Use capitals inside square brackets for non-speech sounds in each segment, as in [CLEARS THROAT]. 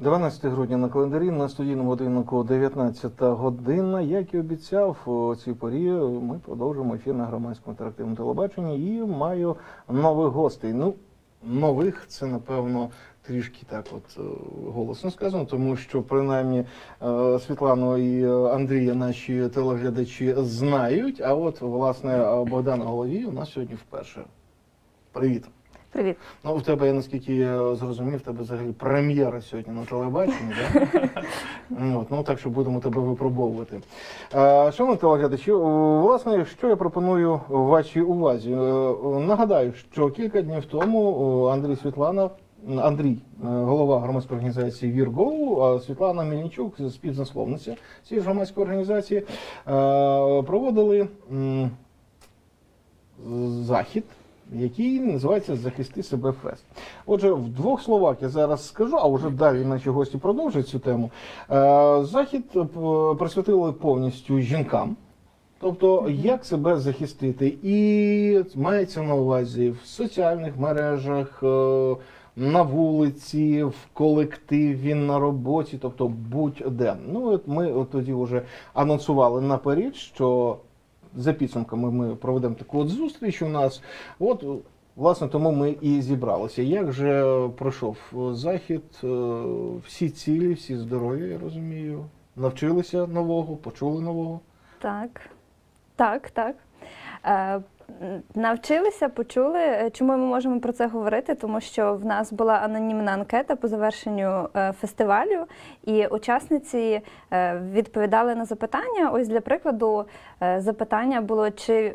12 грудня на календарі на студійному годиннику 19 година. Як і обіцяв, у цій порі ми продовжуємо ефір на громадському інтерактивному телебаченні і маю нових гостей. Ну, нових це напевно трішки так, от е, голосно сказано, тому що принаймні е, Світлану і е, Андрія наші телеглядачі знають. А от власне е, Богдан Головій у нас сьогодні вперше. Привіт. Привіт. Ну, в тебе, я наскільки я зрозумів, в тебе взагалі прем'єра сьогодні на телебаченні, да? [LAUGHS] От, ну так що будемо тебе випробовувати. А, Шановні телеглядачі, власне, що я пропоную вашій увазі? Е, Нагадаю, що кілька днів тому Андрій Світлана. Андрій, е, голова громадської організації Віргоу, а Світлана Мельничук, співзасновниця цієї громадської організації, е, проводили захід який називається Захисти себе фест. Отже, в двох словах я зараз скажу, а вже далі наші гості продовжують цю тему. Е, Захід присвятили повністю жінкам. Тобто, як себе захистити, і мається на увазі в соціальних мережах, на вулиці, в колективі, на роботі, тобто будь-де. Ну от ми от тоді вже анонсували наперед, що за підсумками ми проведемо таку от зустріч у нас. От, власне, тому ми і зібралися. Як же пройшов захід? Е, Всі цілі, всі здорові, я розумію. Навчилися нового, почули нового. Так, так, так. Навчилися, почули. Е, Чому ми можемо про це говорити? Тому що в нас була анонімна анкета по завершенню е, фестивалю, і учасниці е, відповідали на запитання. Ось для прикладу, запитання було, чи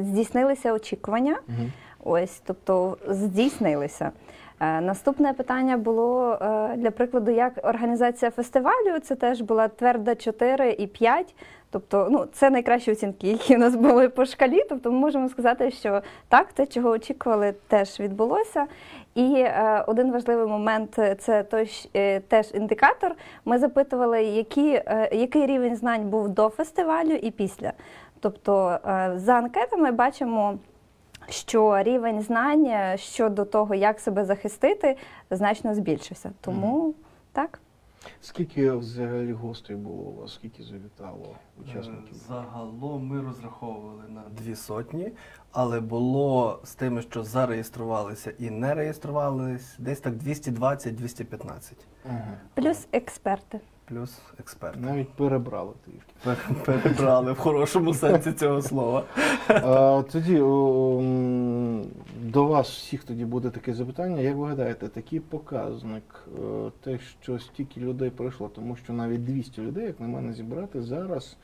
здійснилися очікування. Угу. Ось, тобто здійснилися. Наступне питання було для прикладу, як організація фестивалю. Це теж була тверда 4 і 5. Тобто, ну це найкращі оцінки, які у нас були по шкалі. Тобто, ми можемо сказати, що так, те, чого очікували, теж відбулося. І е, один важливий момент це той е, теж індикатор. Ми запитували, які, е, який рівень знань був до фестивалю і після. Тобто, е, за анкетами бачимо що рівень знань щодо того, як себе захистити, значно збільшився. Тому так. Скільки взагалі гостей було у вас? Скільки завітало учасників? Е, Загалом ми розраховували на дві сотні, але було з тими, що зареєструвалися і не реєструвалися, десь так 220-215. Ага. Плюс експерти. Плюс експерти. Навіть перебрали трішки. Перебрали в хорошому сенсі цього слова. А, тоді о, до вас всіх тоді буде таке запитання. Як ви гадаєте, такий показник, е, те, що стільки людей прийшло, тому що навіть 200 людей, як на мене, зібрати зараз,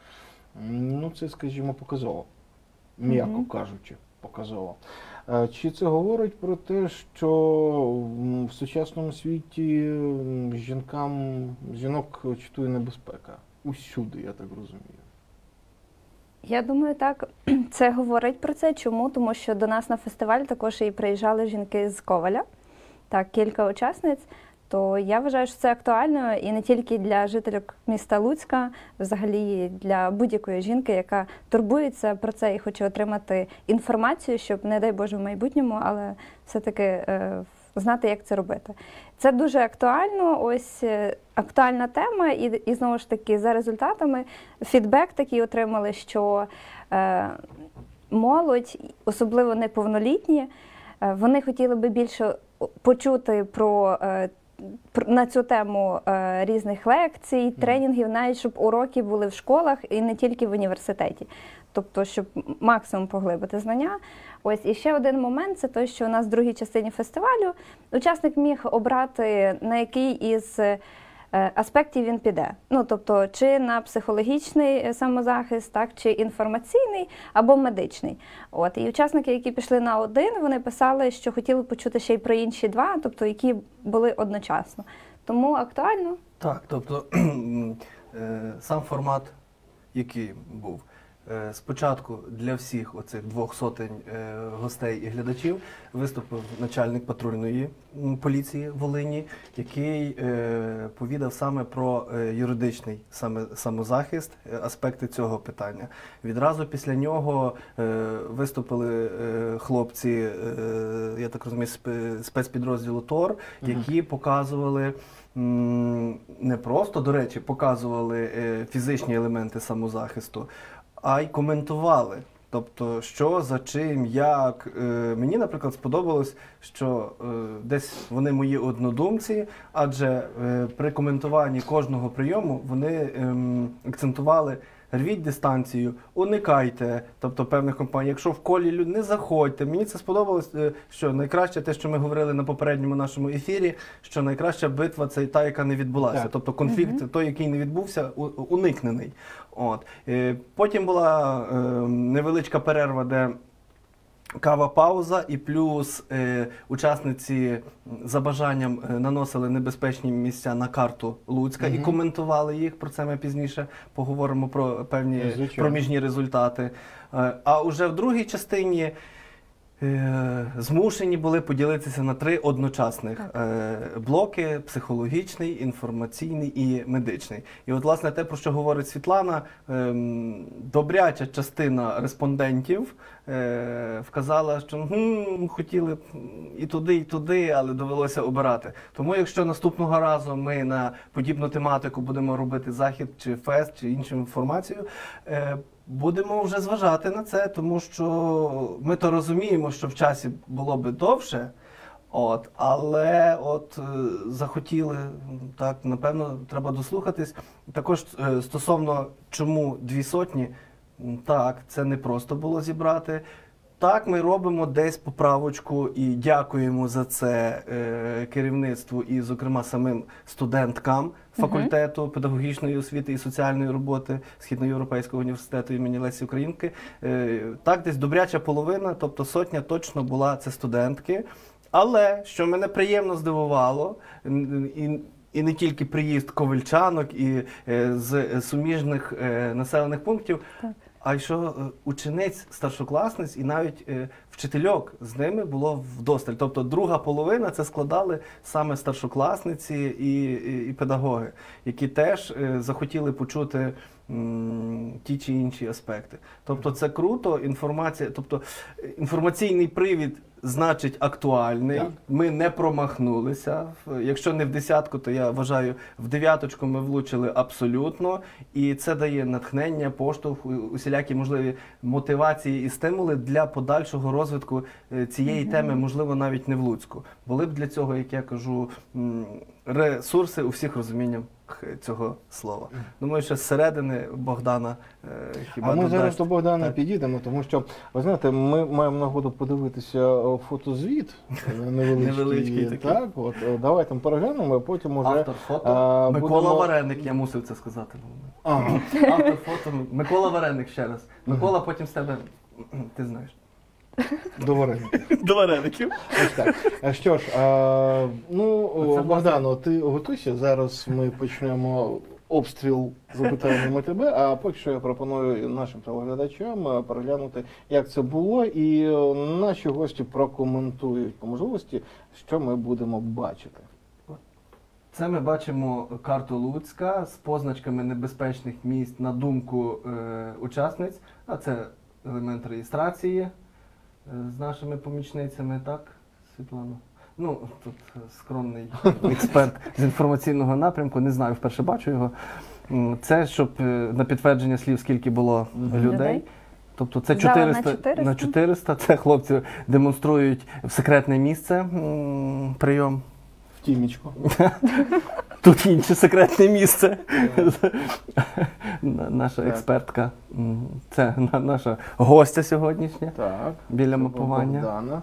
ну це, скажімо, показово, м'яко кажучи, показово. Е, Чи це говорить про те, що в сучасному світі жінкам жінок читує небезпека? Усюди, я так розумію. Я думаю, так [CLEARS THROAT] це говорить про це. Чому? Тому що до нас на фестиваль також і приїжджали жінки з Коваля, так, кілька учасниць. То я вважаю, що це актуально і не тільки для жителів міста Луцька, взагалі для будь-якої жінки, яка турбується про це і хоче отримати інформацію, щоб, не дай Боже, в майбутньому, але все-таки е, знати, як це робити. Це дуже актуально. Ось е, актуальна тема, і, і знову ж таки, за результатами фідбек такий отримали, що е, молодь, особливо неповнолітні, е, вони хотіли би більше почути про. Е, на цю тему е, різних лекцій, тренінгів, навіть щоб уроки були в школах і не тільки в університеті. Тобто, щоб максимум поглибити знання. Ось і ще один момент це той, що у нас в другій частині фестивалю учасник міг обрати на який із аспектів він піде. Ну тобто, чи на психологічний е, самозахист, так чи інформаційний або медичний. От і учасники, які пішли на один, вони писали, що хотіли почути ще й про інші два, тобто які були одночасно. Тому актуально. Так, тобто [CLEARS THROAT] е, сам формат, який був. Е, Спочатку для всіх оцих двох сотень е, гостей і глядачів виступив начальник патрульної поліції Волині, який е, повідав саме про юридичний саме самозахист, аспекти цього питання. Відразу після нього виступили хлопці, я так розумію, спе- спецпідрозділу ТОР, які показували. Не просто, до речі, показували фізичні елементи самозахисту, а й коментували. Тобто, що за чим, як. Е, мені, наприклад, сподобалось, що е, десь вони мої однодумці, адже е, при коментуванні кожного прийому вони е, акцентували. Рвіть дистанцію, уникайте, тобто певних компаній. Якщо в колі люд, не заходьте. Мені це сподобалось, е, що найкраще те, що ми говорили на попередньому нашому ефірі, що найкраща битва це та, яка не відбулася. Так. Тобто конфлікт, той, який не відбувся, уникнений. От. Е, Потім була е, невеличка перерва, де кава пауза, і плюс е, учасниці за бажанням е, наносили небезпечні місця на карту Луцька і коментували їх. Про це ми пізніше поговоримо про певні Звичайно. проміжні результати. Е, а уже в другій частині. Е, Змушені були поділитися на три одночасних е, блоки: психологічний, інформаційний і медичний. І от, власне, те, про що говорить Світлана, ем, добряча частина респондентів е, вказала, що «Гм, хотіли б і туди, і туди, але довелося обирати. Тому, якщо наступного разу ми на подібну тематику будемо робити захід чи фест, чи іншу інформацію. Будемо вже зважати на це, тому що ми то розуміємо, що в часі було би довше, от, але от е, захотіли, так, напевно, треба дослухатись. Також е, стосовно чому дві сотні, так, це не просто було зібрати. Так, ми робимо десь поправочку і дякуємо за це е, керівництву і, зокрема, самим студенткам факультету педагогічної освіти і соціальної роботи Східноєвропейського університету імені Лесі Українки. Е, так, десь добряча половина, тобто сотня точно була це студентки. Але що мене приємно здивувало, і, і не тільки приїзд ковальчанок і е, з суміжних е, населених пунктів, а що е, учениць, старшокласниць і навіть е, вчительок з ними було вдосталь. Тобто друга половина це складали саме старшокласниці і, і, і педагоги, які теж е, захотіли почути ті чи інші аспекти. Тобто це круто, інформація, тобто інформаційний привід. Значить, актуальний. Так. Ми не промахнулися. Якщо не в десятку, то я вважаю, в дев'яточку ми влучили абсолютно. І це дає натхнення, поштовх, усілякі можливі мотивації і стимули для подальшого розвитку е, цієї теми, можливо, навіть не в Луцьку. Були б для цього, як я кажу, ресурси у всіх розумінням х- цього слова. Думаю, що зсередини Богдана е, хіба А ми додасть. зараз до Богдана Так. підійдемо, тому що ви знаєте, ми маємо нагоду подивитися е, фотозвіт невеличкий. Невеличкий такий. Так, от е, давай там переглянемо, а потім уже Автор фото а, Микола будемо- Вареник, я мусив це сказати. Ага. Автор фото Микола Вареник ще раз. Микола потім з тебе. Ти знаєш. До вареника. До вареників. Ось так. Що ж, а, ну Богдано, ти готуйся. Зараз ми почнемо обстріл запитаннями тебе. А поки що я пропоную нашим телеглядачам е, переглянути, як це було, і е, наші гості прокоментують по можливості, що ми будемо бачити. Це ми бачимо карту Луцька з позначками небезпечних місць на думку е, учасниць. А це елемент реєстрації з нашими помічницями, так, Світлана? Ну, тут е, скромний [LAUGHS] експерт з інформаційного напрямку, не знаю, вперше бачу його. Це щоб е, на підтвердження слів, скільки було людей. Людей. Тобто це Зала на 400, 400? на 400. Це хлопці демонструють в секретне місце прийом. В тімічку. [LAUGHS] Тут інше секретне місце. [LAUGHS] Наша Так. експертка. Це наша гостя сьогоднішня Так. біля це мапування. Богдана.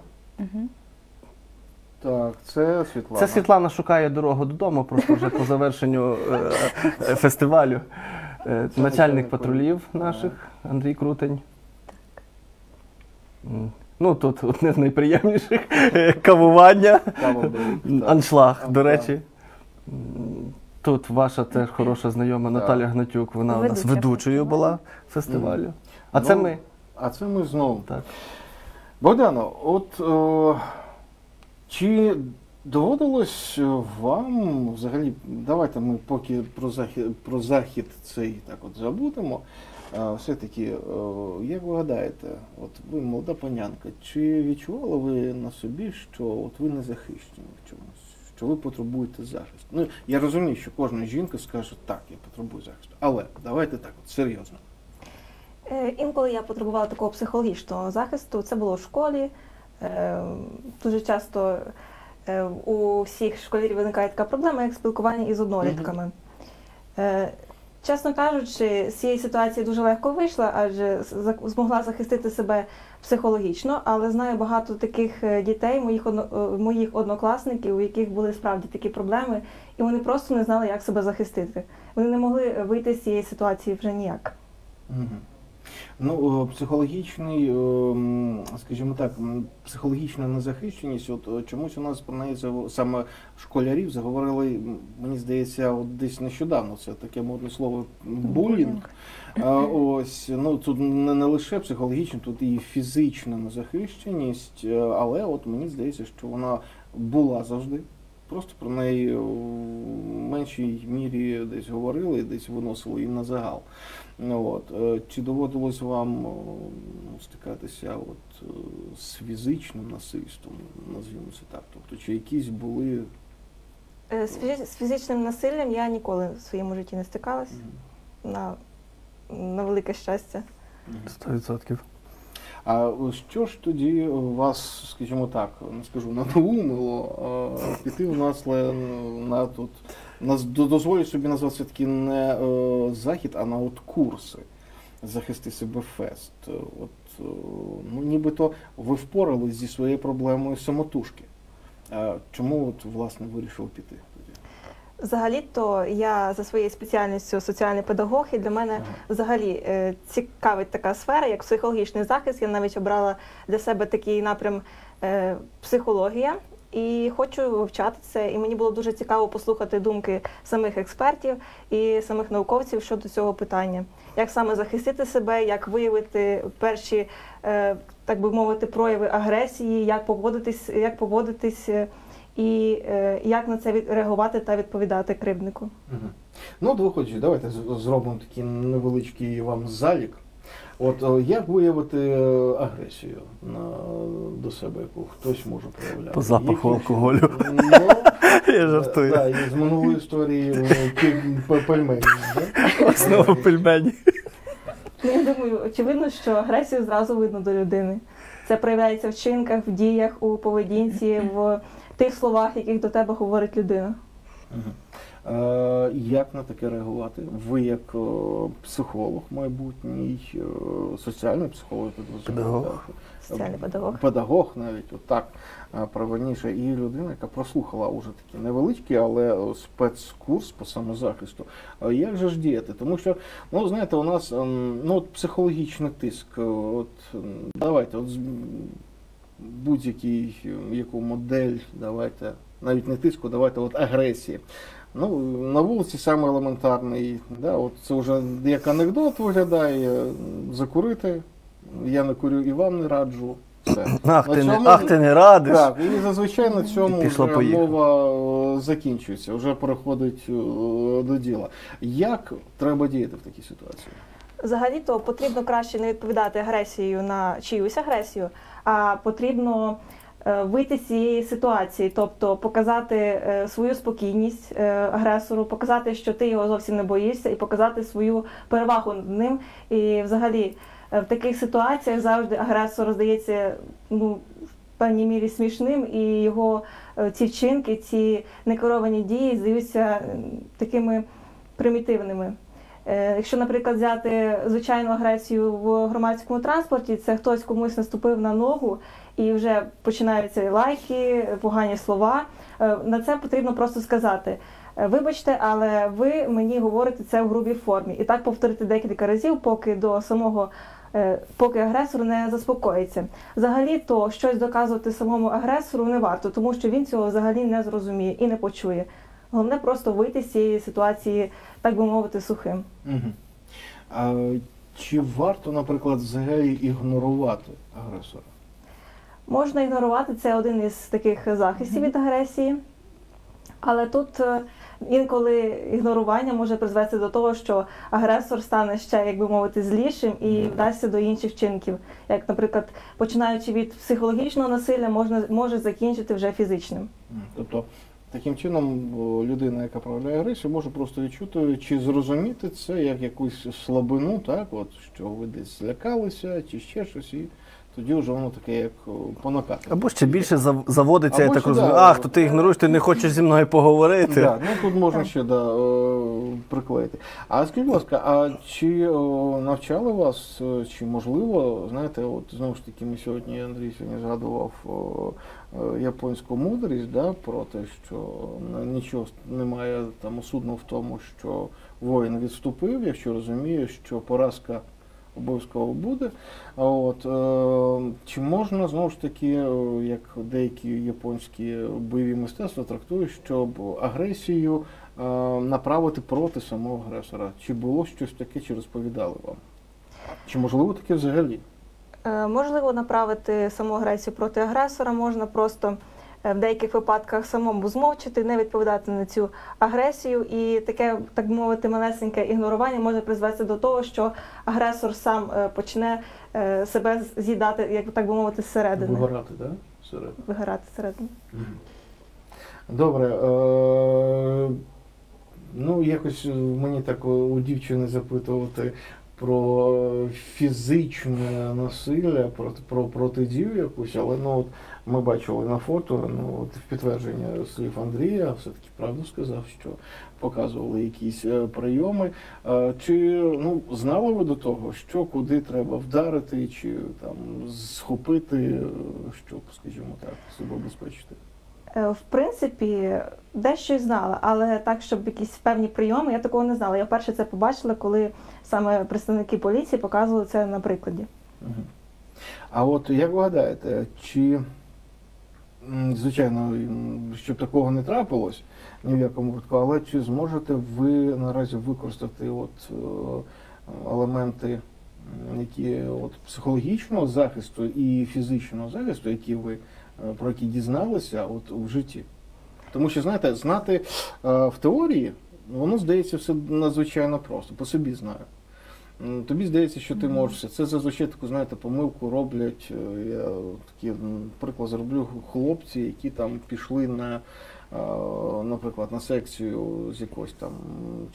Так, це Світлана. Це Світлана шукає дорогу додому, просто вже по завершенню е, е, фестивалю. Е, Це Начальник патрулів наших Андрій Крутень. М, Ну, тут одне з найприємніших [LAUGHS] кавування. Аншлаг, до речі. Тут ваша теж хороша знайома Наталя Гнатюк, вона у нас ведучою була фестивалю. А це Ну, ми. А це ми знову. Так. Богдано, от е, чи доводилось вам взагалі, давайте ми поки про захід, про захід цей так от забудемо. Все-таки, е, як ви гадаєте, от ви молода панянка, чи відчували ви на собі, що от ви не захищені в чомусь, що ви потребуєте захисту? Ну, я розумію, що кожна жінка скаже, так, я потребую захисту. Але давайте так, от серйозно. Е, Інколи я потребувала такого психологічного захисту. Це було в школі. Е, Дуже часто у всіх школярів виникає така проблема, як спілкування із однолітками. Е, Чесно кажучи, з цієї ситуації дуже легко вийшла, адже змогла захистити себе психологічно, але знаю багато таких е, дітей, моїх одно- е, моїх однокласників, у яких були справді такі проблеми, і вони просто не знали, як себе захистити. Вони не могли вийти з цієї ситуації вже ніяк. Мгм. Ну, е, психологічний, е, скажімо так, психологічна незахищеність, от е, чомусь у нас про неї саме школярів заговорили, мені здається, от десь нещодавно. Це таке модне слово булінг. Ось ну тут не, не лише психологічна, тут і фізична незахищеність, але от мені здається, що вона була завжди. Просто про неї в меншій мірі десь говорили, десь виносили і на загал. Ну, От. е, Чи доводилось вам ну, стикатися от, е, з фізичним насильством, назвімо це так? Тобто, чи якісь були. Е, З фізичним насиллям я ніколи в своєму житті не стикалась на, на велике щастя. Сто відсотків. А що ж тоді вас, скажімо так, не скажу, надоумило е, піти у нас на тут дозволю собі назвати все таки не е, захід, а на от курси захисти себе фест. Е, От е, ну нібито ви впорались зі своєю проблемою самотужки. Чому от власне вирішили піти? Взагалі-то я за своєю спеціальністю соціальний педагог, і для мене взагалі цікавить така сфера, як психологічний захист. Я навіть обрала для себе такий напрям психологія. І хочу вивчати це, і мені було дуже цікаво послухати думки самих експертів і самих науковців щодо цього питання. Як саме захистити себе, як виявити перші, е, так би мовити, прояви агресії, як поводитись, як поводитись е, і е, як на це реагувати та відповідати кривднику. Ну, от давайте зробимо такий невеличкий вам залік. От е, як виявити е, агресію на, до себе, яку хтось може проявляти? По запаху Які алкоголю. Ну, [LAUGHS] Я жартую. Так, і з минулої історії е, пельмені. Знову пельмені. Ну, я думаю, очевидно, що агресію зразу видно до людини. Це проявляється в вчинках, в діях, у поведінці, в тих словах, яких до тебе говорить людина. Е, Як на таке реагувати? Ви як е, психолог майбутній, е, соціальний психолог, Педагог. Соціальний педагог. Педагог навіть, отак правильніше, і людина, яка прослухала уже такий невеличкий, але спецкурс по самозахисту. Як же ж діяти? Тому що, ну знаєте, у нас ем, ну, от психологічний тиск. От ем, давайте, от будь-який е, яку модель, давайте, навіть не тиску, давайте от агресії. Ну, на вулиці саме елементарний, да, от це вже як анекдот виглядає, закурити. Я не курю і вам не раджу. Все. Ах, ти не, цьому- ах, ти не радиш. Так, і зазвичай на цьому Пішло, вже мова е, закінчується, вже переходить е, до діла. Як треба діяти в такій ситуації? Взагалі-то потрібно краще не відповідати агресією на чиюсь агресію, а потрібно вийти з цієї ситуації, тобто показати е, свою спокійність е, агресору, показати, що ти його зовсім не боїшся, і показати свою перевагу над ним. І взагалі е, в таких ситуаціях завжди агресор здається ну, в певній мірі смішним, і його е, ці вчинки, ці некеровані дії здаються е, такими примітивними. Е, Якщо, наприклад, взяти звичайну агресію в громадському транспорті, це хтось комусь наступив на ногу і вже починаються лайки, погані слова. Е, На це потрібно просто сказати. е, Вибачте, але ви мені говорите це в грубій формі. І так повторити декілька разів, поки до самого е, поки агресор не заспокоїться. Взагалі, то щось доказувати самому агресору не варто, тому що він цього взагалі не зрозуміє і не почує. Головне просто вийти з цієї ситуації, так би мовити, сухим. Угу. А, Чи варто, наприклад, взагалі ігнорувати агресора? Можна ігнорувати це один із таких захистів від агресії, але тут е, інколи ігнорування може призвести до того, що агресор стане ще, як би мовити, злішим і вдасться до інших вчинків. Як, наприклад, починаючи від психологічного насилля, можна може закінчити вже фізичним. Тобто, таким чином людина, яка проявляє агресію, може просто відчути чи зрозуміти це як якусь слабину, так, от, що ви десь злякалися, чи ще щось, і тоді вже воно таке, як о. Або ще більше зав- заводиться, я Або так розумію. да. Ах, то ти ігноруєш, ти не хочеш зі мною поговорити. Да, ну тут можна ще да, приклеїти. А скажіть, будь ласка, а чи навчали вас, чи можливо, знаєте, от знову ж таки, ми сьогодні Андрій сьогодні згадував японську мудрість, да, про те, що нічого немає там осудного в тому, що воїн відступив, якщо розуміє, що поразка обов'язково буде. От, е, чи можна знову ж таки, е, як деякі японські бойові мистецтва трактують, щоб агресію е, направити проти самого агресора? Чи було щось таке, чи розповідали вам? Чи можливо таке взагалі? Можливо, направити саму агресію проти агресора, можна просто в деяких випадках самому змовчити, не відповідати на цю агресію, і таке, так би мовити, малесеньке ігнорування може призвести до того, що агресор сам е, почне е, себе з'їдати, як так би мовити, зсередини, Вигорати, так? Да? Всередині. вигорати зсередини. Добре. Е, ну, якось мені так у- у дівчини запитувати про фізичне насилля, про, про протидію якусь, але ну, от ми бачили на фото, ну, от в підтвердження слів Андрія, все-таки правду сказав, що показували якісь е, прийоми. Е, чи ну, знали ви до того, що куди треба вдарити, чи там схопити, щоб, скажімо так, себе обезпечити? Е, В принципі, дещо й знала, але так, щоб якісь певні прийоми, я такого не знала. Я вперше це побачила, коли саме представники поліції показували це на прикладі. А от як ви гадаєте, чи звичайно, щоб такого не трапилось ні в якому випадку, але чи зможете ви наразі використати от е, елементи, які от психологічного захисту і фізичного захисту, які ви е, про які дізналися от в житті? Тому що знаєте, знати е, в теорії, воно здається все надзвичайно просто, по собі знаю. Тобі здається, що ти можеш. Це зазвичай таку, знаєте, помилку роблять. е, Я такий приклад зроблю хлопці, які там пішли на, е, наприклад, на секцію з якогось там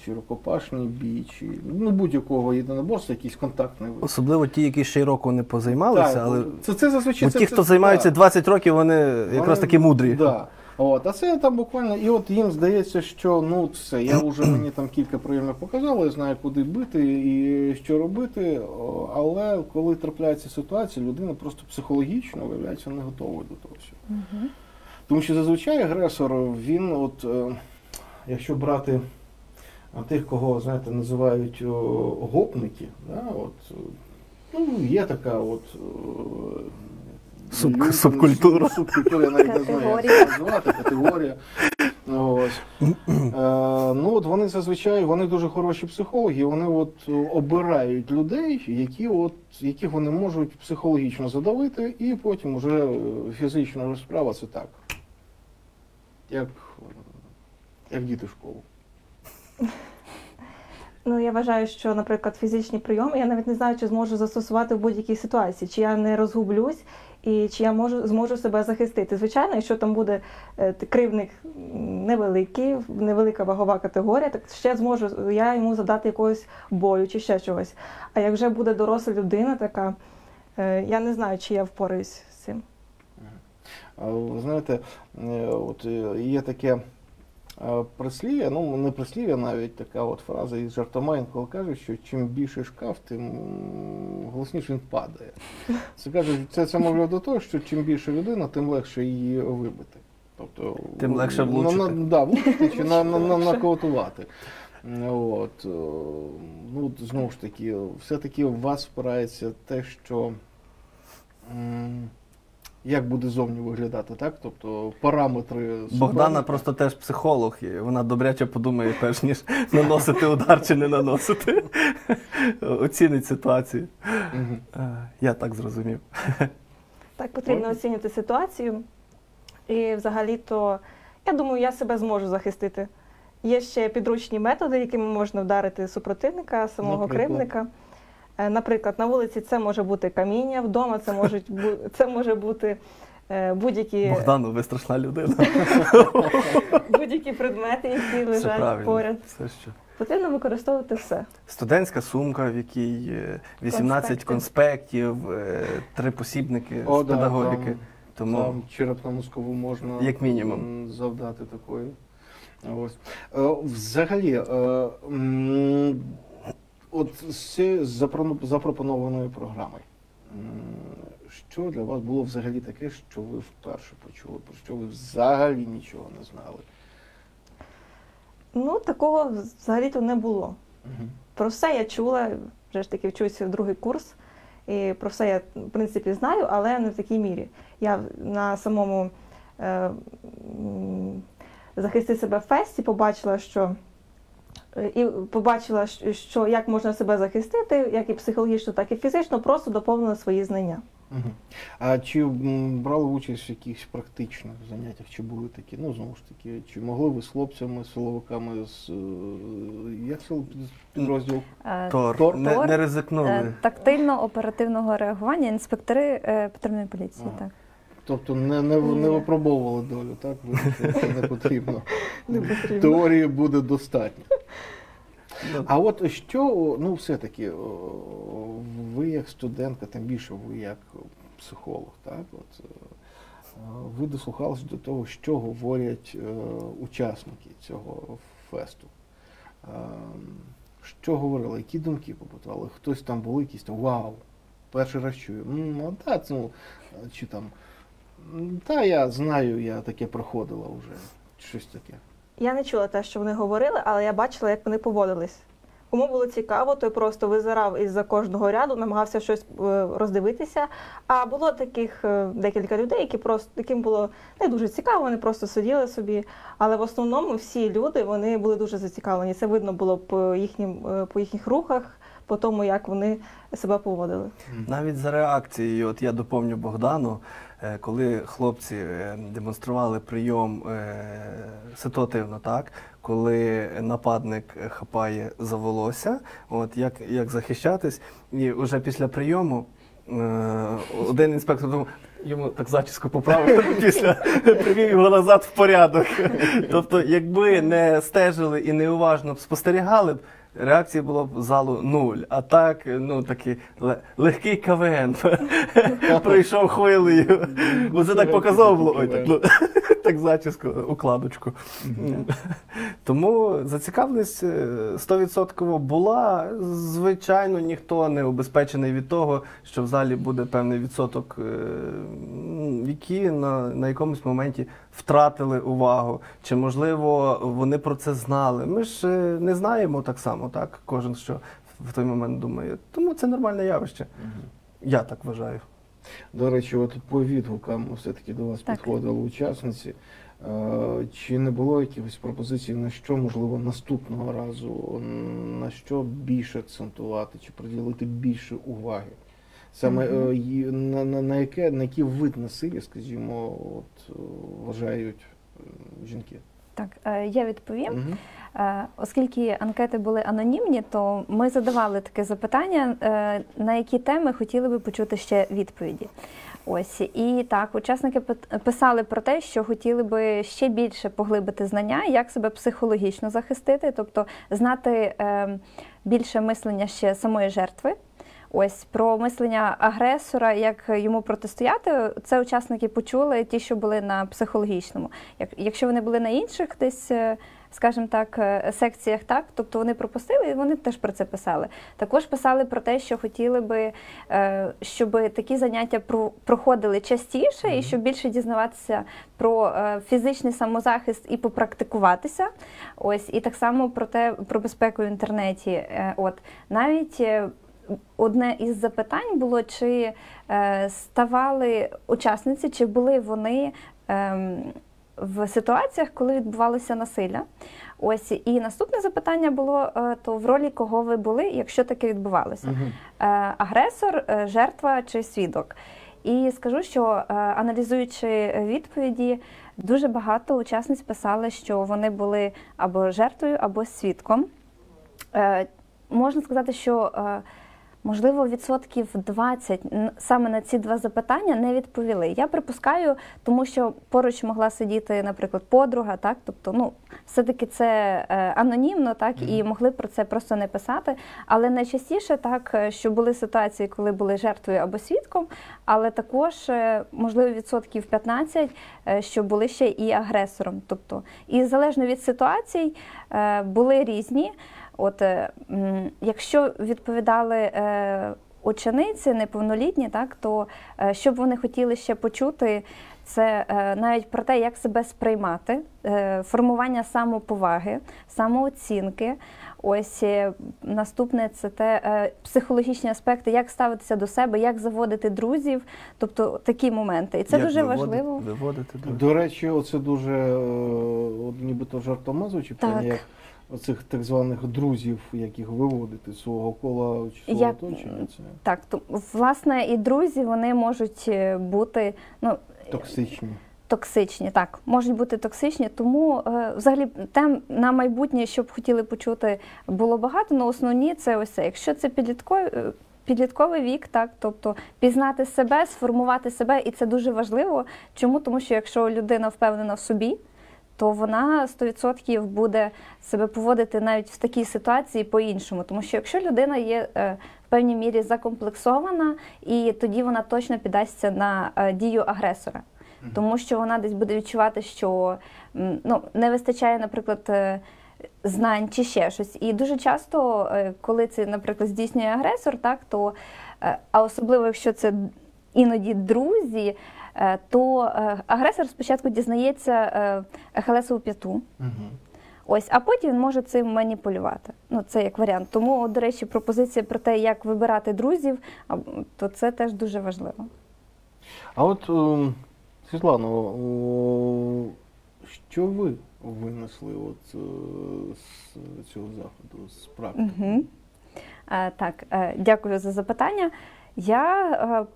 чи рукопашний бій, чи ну, будь-якого єдиноборства, якийсь контактний вид. Особливо ті, які ще й року не позаймалися, Так, але це, це зазвичай бо це- ті, це- хто займаються так. 20 років, вони якраз Вони- такі мудрі. Да. От, а це там буквально, і от їм здається, що ну все, я вже [CLEARS THROAT] мені там кілька прийомів показали, я знаю, куди бити і що робити. Але коли трапляється ситуація, людина просто психологічно виявляється не готовою до того всього. Тому що зазвичай агресор, він, от, е, якщо брати а, тих, кого, знаєте, називають гопники, да, от, е, ну, є така от. Суб- люди, [LAUGHS] субкультура. Субкультура, я навіть не знаю, як це назвати, категорія. Ось. Е, ну от вони зазвичай вони дуже хороші психологи, вони от обирають людей, які от, яких вони можуть психологічно задавити, і потім вже е, фізична розправа це так. Як, як діти в школу. Ну, я вважаю, що, наприклад, фізичні прийоми, я навіть не знаю, чи зможу застосувати в будь-якій ситуації, чи я не розгублюсь і чи я можу зможу себе захистити. Звичайно, якщо там буде е, кривник невеликий, невелика вагова категорія, так ще зможу я йому задати якогось бою чи ще чогось. А як вже буде доросла людина, така е, я не знаю, чи я впораюсь з цим. Ви знаєте, е, от є таке прислів'я, ну не прислів'я, навіть така от фраза із жартома інколи каже, що чим більше шкаф, тим голосніше він падає. [LAUGHS] Це каже, це, це мовляв до того, що чим більше людина, тим легше її вибити. Тобто, Тим легше влучити. На, да, влучити чи на, на, на, нокаутувати. От, е, ну, знову ж таки, все-таки в вас впирається те, що м, як буде зовні виглядати, так? Тобто параметри Богдана просто теж психолог, і вона добряче подумає, перш ніж [LAUGHS] наносити удар чи не наносити. [LAUGHS] Оцінить ситуацію. Е, Я так зрозумів. [LAUGHS] Так, потрібно оцінювати ситуацію. І взагалі-то, я думаю, я себе зможу захистити. Є ще підручні методи, якими можна вдарити супротивника, самого Наприклад? кривдника. Е, Наприклад, на вулиці це може бути каміння, вдома це можуть це може бути е, будь-які, Богдану, ви страшна людина. [LAUGHS] будь-які предмети, які лежать поряд. Все що. Потрібно використовувати все. Студентська сумка, в якій е, 18 Конспекти. конспектів, е, три посібники О, з да, педагогіки. там- Тому Там черепно-мозкову можна Як мінімум. завдати такої. Ось. Е, Взагалі, е, от з цієї запро- запропонованої програми, м, що для вас було взагалі таке, що ви вперше почули, про що ви взагалі нічого не знали? Ну, такого взагалі-то не було. Мгм. Про все я чула, вже ж таки вчуся в другий курс. І про все я, в принципі, знаю, але не в такій мірі. Я на самому е, захисти себе фесті побачила, що і побачила, що як можна себе захистити, як і психологічно, так і фізично, просто доповнила свої знання. А чи брали участь в якихось практичних заняттях, чи були такі? Ну, знову ж таки, чи могли ви з хлопцями, силовиками з е, як це підрозділ? Е, Тор, Тор. Не, Тор, не е, ризикнули. Тактильно-оперативного реагування інспектори е, патрульної поліції. Ага. Так. Тобто не, не, не випробовували долю, так? Не потрібно. [LAUGHS] Не потрібно. Теорії буде достатньо. А от що, ну все-таки, ви як студентка, тим більше ви як психолог, так? От, е, ви дослухалися до того, що говорять е, учасники цього фесту. Е, Що говорили, які думки побутували? Хтось там був якийсь там вау, перший раз чую. Ну, та, ну, чи там, «М, та я знаю, я таке проходила вже. Щось таке. Я не чула те, що вони говорили, але я бачила, як вони поводились. Кому було цікаво, той просто визирав із-за кожного ряду, намагався щось е, роздивитися. А було таких е, декілька людей, які просто яким було не дуже цікаво, вони просто сиділи собі. Але в основному всі люди вони були дуже зацікавлені. Це видно було по їхнім е, по їхніх рухах, по тому, як вони себе поводили. Навіть за реакцією, от я доповню Богдану, коли хлопці е, демонстрували прийом е, ситуативно, так, коли нападник е, хапає за волосся, от як, як захищатись, і вже після прийому е, один інспектор думав. Йому так зачіску поправив [LAUGHS] після привів його назад в порядок. [LAUGHS] Тобто, якби не стежили і неуважно б спостерігали б, реакції було б залу нуль. А так, ну такий ле- легкий КВН [LAUGHS] прийшов хвилею. Бо це так показово було. Ой, так, ну, так зачіску, укладочку. Тому зацікавленість е, 100% була. Звичайно, ніхто не убезпечений від того, що в залі буде певний відсоток, е, які на, на якомусь моменті втратили увагу. Чи можливо вони про це знали? Ми ж е, не знаємо так само, так? Кожен що в той момент думає. Тому це нормальне явище. Я так вважаю. До речі, от по відгукам все-таки до вас Так. підходили учасниці. Е, Чи не було якихось пропозицій, на що можливо наступного разу, на що більше акцентувати, чи приділити більше уваги? Саме е, ї- на, на, на, яке, на який вид насилля, скажімо, от, е, вважають жінки? Так, я відповім. Мгм. Е, Оскільки анкети були анонімні, то ми задавали таке запитання, е, на які теми хотіли би почути ще відповіді. Ось і так, учасники писали про те, що хотіли би ще більше поглибити знання, як себе психологічно захистити, тобто знати е, більше мислення ще самої жертви. Ось про мислення агресора, як йому протистояти, це учасники почули ті, що були на психологічному. Як, якщо вони були на інших десь, е, скажімо так, е, секціях, так, тобто вони пропустили, і вони теж про це писали. Також писали про те, що хотіли би, е, щоб такі заняття проходили частіше, і щоб більше дізнаватися про е, фізичний самозахист і попрактикуватися. Ось і так само про те, про безпеку в інтернеті. От навіть. одне із запитань було, чи ставали учасниці, чи були вони ем, в ситуаціях, коли відбувалося насилля. Ось і наступне запитання було: е, то в ролі кого ви були, якщо таке відбувалося? Е, агресор, е, жертва чи свідок. І скажу, що аналізуючи відповіді, дуже багато учасниць писали, що вони були або жертвою, або свідком. Можна сказати, що можливо відсотків 20 саме на ці два запитання не відповіли. Я припускаю, тому що поруч могла сидіти, наприклад, подруга, так тобто, ну все-таки це е, анонімно, так і могли про це просто не писати. Але найчастіше так, е, що були ситуації, коли були жертвою або свідком, але також е, можливо відсотків 15, е, що були ще і агресором. Тобто, і залежно від ситуацій були різні. От е, якщо відповідали е, учениці неповнолітні, так то е, що б вони хотіли ще почути, це навіть про те, як себе сприймати, формування самоповаги, самооцінки. Ось наступне це те психологічні аспекти, як ставитися до себе, як заводити друзів, тобто такі моменти. І це Як дуже виводити- важливо. Виводити друзів. До речі, оце дуже от, нібито жартома звучить як оцих так званих друзів, яких виводити з свого кола чи свого Як- оточення. Це Так, то власне і друзі вони можуть е, бути ну токсичні. токсичні, так можуть бути токсичні. Тому е, взагалі тем на майбутнє, що б хотіли почути, було багато. але основні це ось це. Якщо це підлітковий, е, підлітковий вік, так тобто пізнати себе, сформувати себе, і це дуже важливо. Чому? Тому що якщо людина впевнена в собі. То вона 100% буде себе поводити навіть в такій ситуації по-іншому. Тому що якщо людина є е, в певній мірі закомплексована, і тоді вона точно піддасться на е, дію агресора тому що вона десь буде відчувати, що ну, не вистачає, наприклад, е, знань чи ще щось. І дуже часто, коли це, наприклад, здійснює агресор, так, то, а особливо якщо це іноді друзі, то е, агресор спочатку дізнається е, Ахелесову п'яту. Угу. Ось, а потім він може цим маніпулювати. Ну, це як варіант. Тому, до речі, пропозиція про те, як вибирати друзів, то це теж дуже важливо. А от, е, Світлано, що ви винесли от, е, з цього заходу, з практики? Угу. Е, так, е, дякую за запитання. Я е,